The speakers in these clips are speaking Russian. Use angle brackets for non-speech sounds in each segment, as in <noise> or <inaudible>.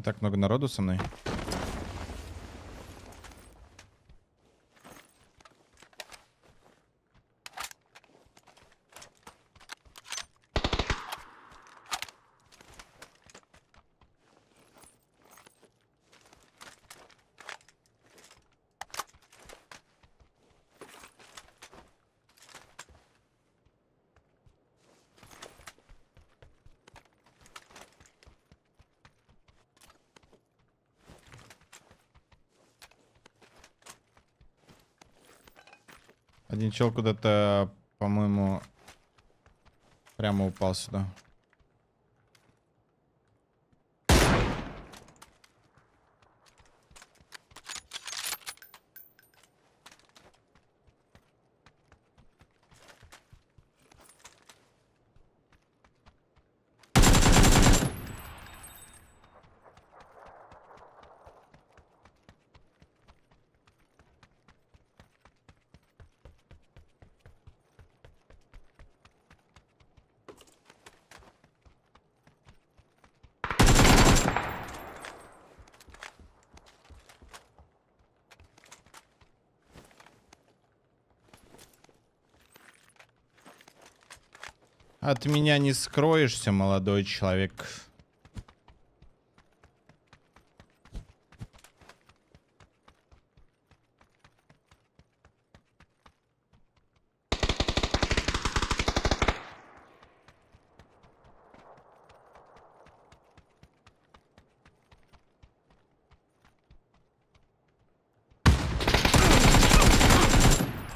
Не так много народу со мной. Один чел куда-то, по-моему, прямо упал сюда. От меня не скроешься, молодой человек.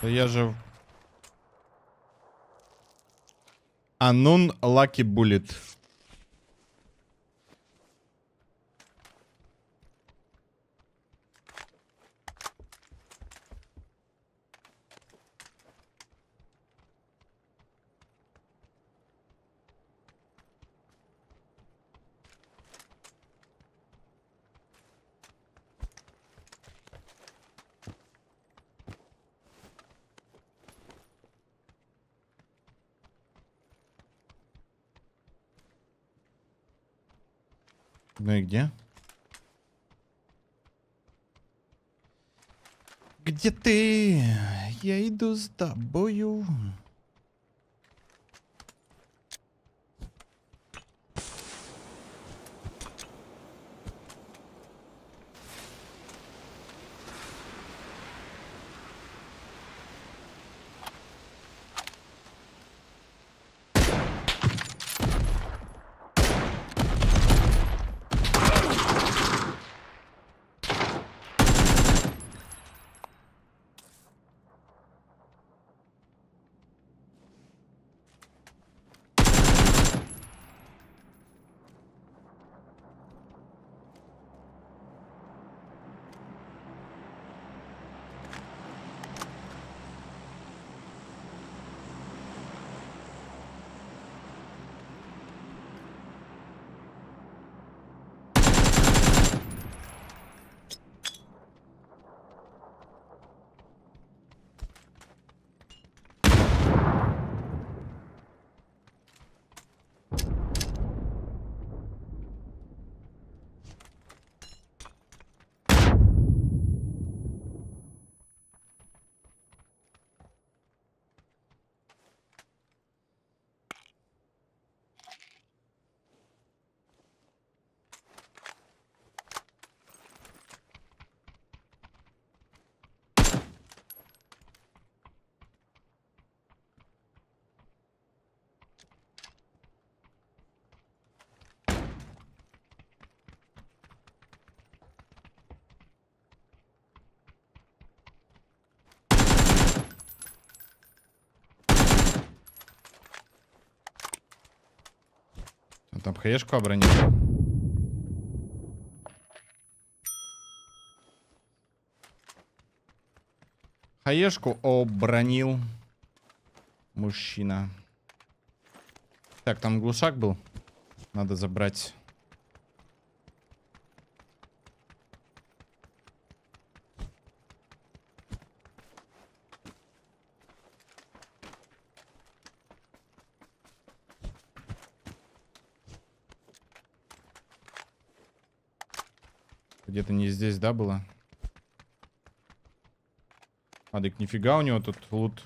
Я же Unknown Lucky Bullet. Ну и где? Где ты? Я иду с тобою. Там хаешку обронил. Хаешку обронил мужчина. Так, там глушак был. Надо забрать. Где-то не здесь, да, было? А, так нифига у него тут лут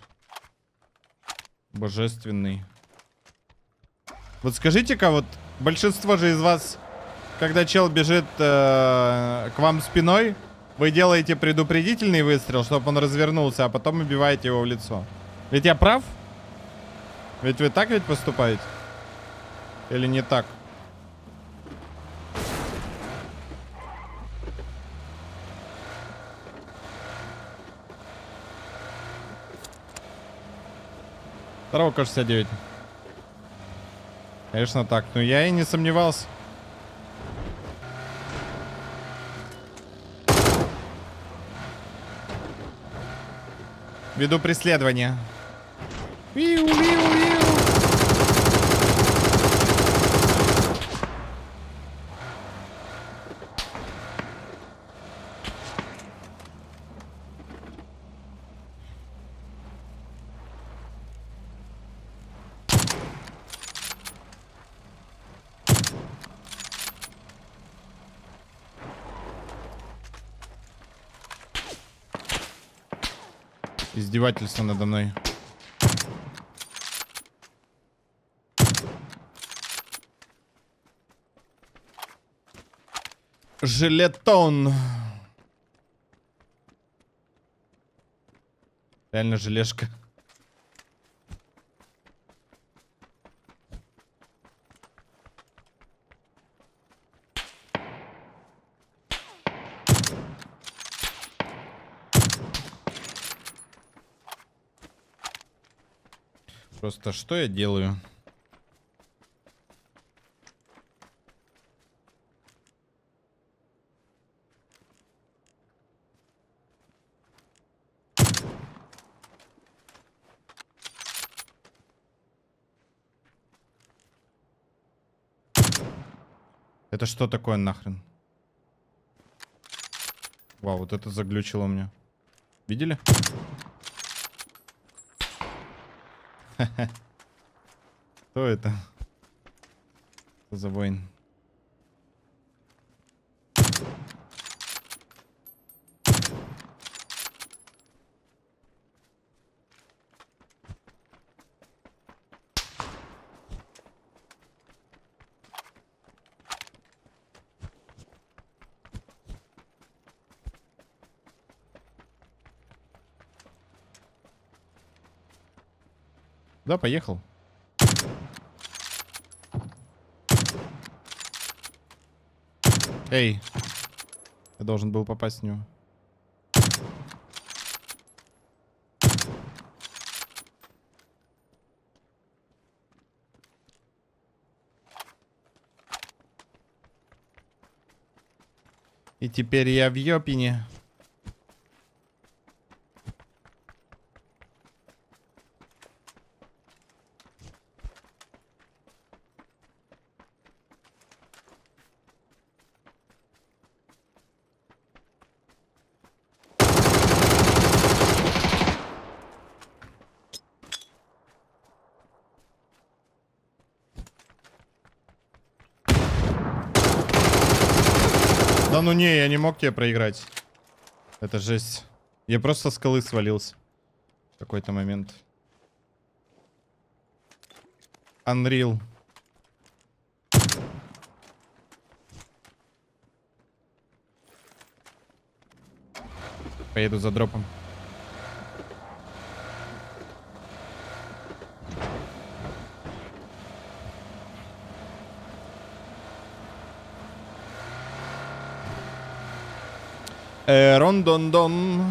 божественный. Вот скажите-ка, вот большинство же из вас, когда чел бежит э, к вам спиной, вы делаете предупредительный выстрел, чтобы он развернулся, а потом убиваете его в лицо. Ведь я прав? Ведь вы так ведь поступаете? Или не так? Второго К-69. Конечно так. Но я и не сомневался. Веду преследование. Виу, виу, виу. Издевательство надо мной. Жилетон. Реально желешка. Просто что я делаю? Это что такое нахрен? Вау, вот это заглючило мне. Видели? Кто это? Что за воин? Да, поехал. Эй. Я должен был попасть в него. И теперь я в Йопине. Да ну не, я не мог тебе проиграть. Это жесть. Я просто с скалы свалился. В какой-то момент. Unreal. Поеду за дропом. Э, Рондондон.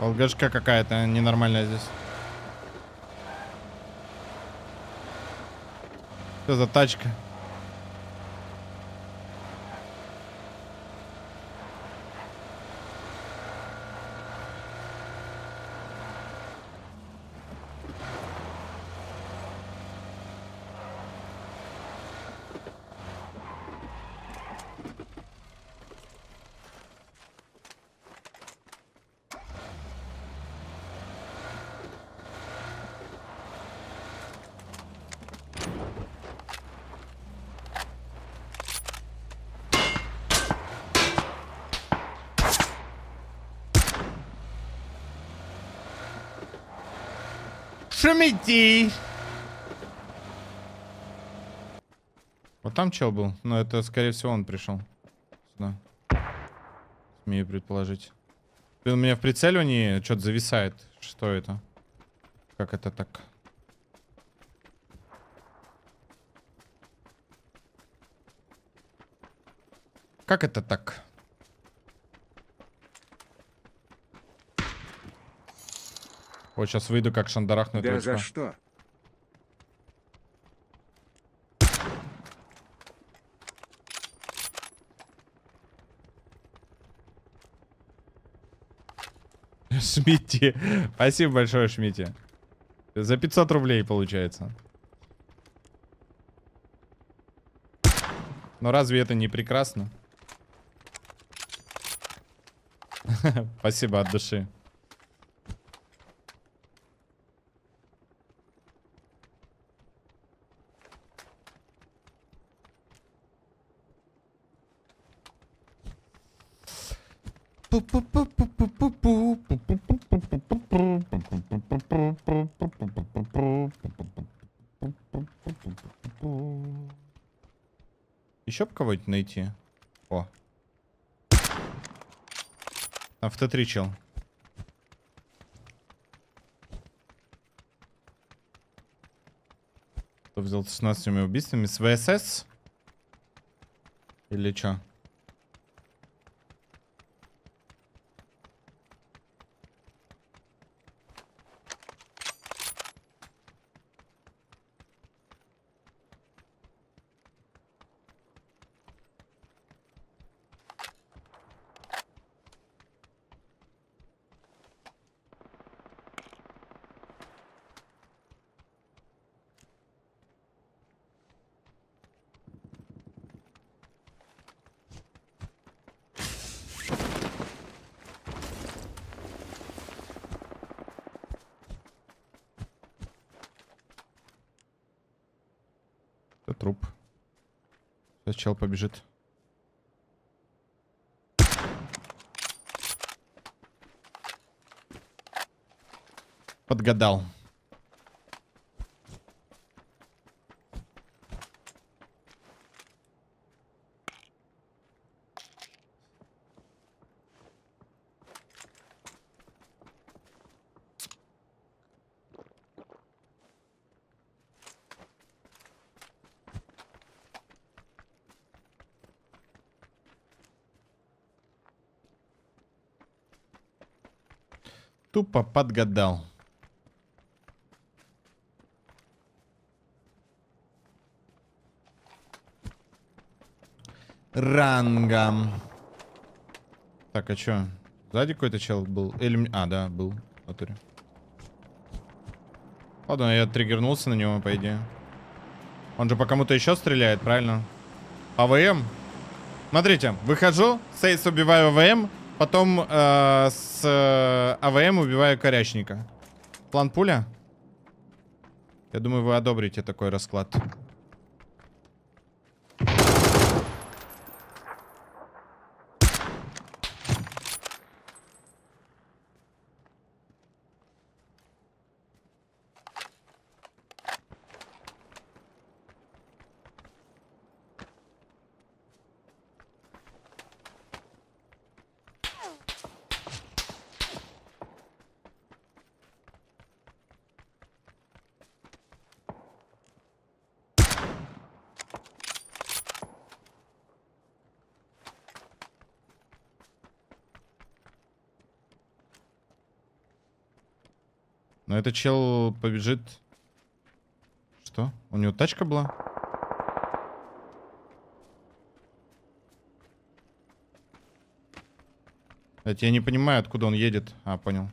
ЛГшка какая-то ненормальная здесь. Что за тачка? Шумите! Вот там чел был. Но это, скорее всего, он пришел. Сюда. Смею предположить. Блин, у меня в прицеливании что-то зависает. Что это? Как это так? Как это так? Вот сейчас выйду как шандарахну Да эту за что? <laughs> Шмити. Спасибо большое, Шмити. За 500 рублей получается. Но разве это не прекрасно? <laughs> Спасибо от души. Еще бы кого-нибудь найти. О. Т3 чел. Кто взял 16 убийствами? С ВСС? Или что? Труп. Чел побежит. Подгадал. Тупо подгадал. Рангом. Так, а чё? Сзади какой-то чел был? Или... А, да, был. В натуре. Ладно, я триггернулся на него, по идее. Он же по кому-то еще стреляет, правильно? АВМ? Смотрите, выхожу, сейс убиваю АВМ, потом э, с э, АВМ убиваю корячника. План пуля? Я думаю, вы одобрите такой расклад. Но этот чел побежит... Что? У него тачка была? Кстати, я не понимаю, откуда он едет. А, понял.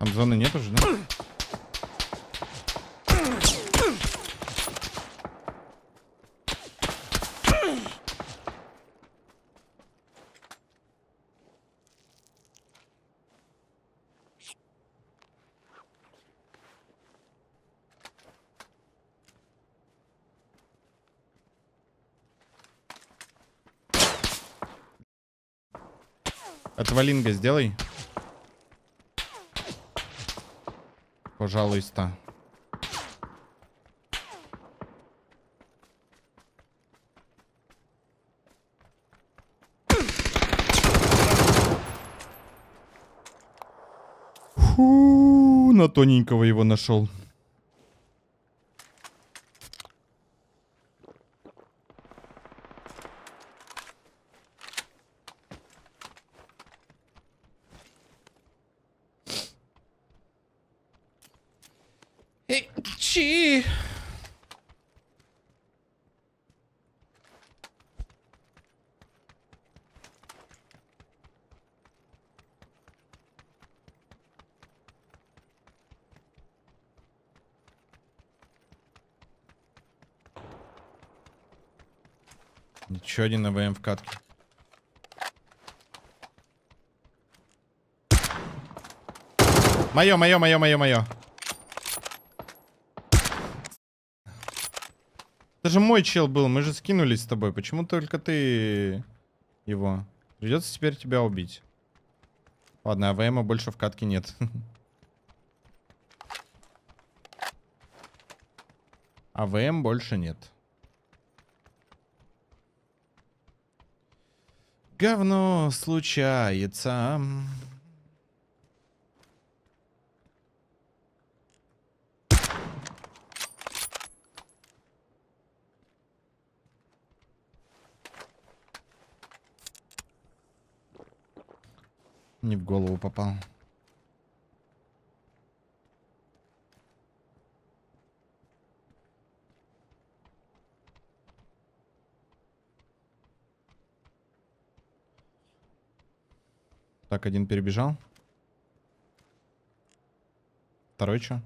Там зоны нет уже, да? Отвалинга сделай. Пожалуйста. Фу, на тоненького его нашел. Эй, чи. Еще один АВМ в катке. Мое, мое, мое, мое, мое. Же мой чел был, мы же скинулись с тобой. Почему только ты его? Придется теперь тебя убить. Ладно, АВМа больше в катке нет. <laughs> АВМ больше нет. Говно случается. Не в голову попал. Так, один перебежал. Второй что?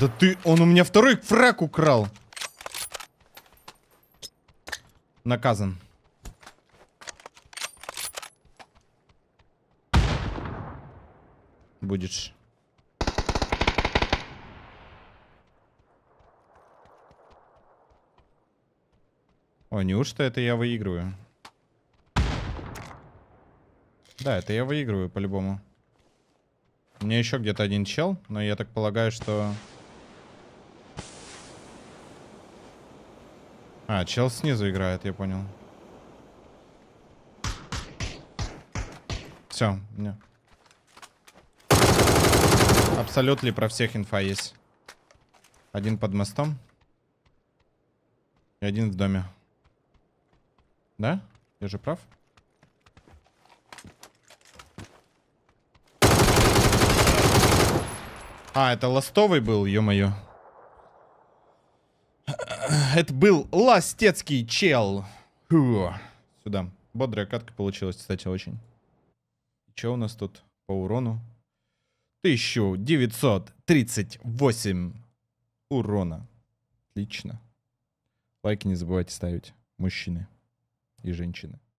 Да ты, он у меня второй фраг украл. Наказан. Будешь. О, неужто это я выигрываю? Да, это я выигрываю по-любому. Меня еще где-то один чел, но я так полагаю, что... А, чел снизу играет, я понял. Все, не. Абсолютно про всех инфа есть. Один под мостом. И один в доме. Да? Я же прав? А, это ластовый был, ё-моё. Это был ластецкий чел. Фу. Сюда. Бодрая катка получилась, кстати, очень. Что у нас тут по урону? 1938 урона. Отлично. Лайки не забывайте ставить, мужчины и женщины.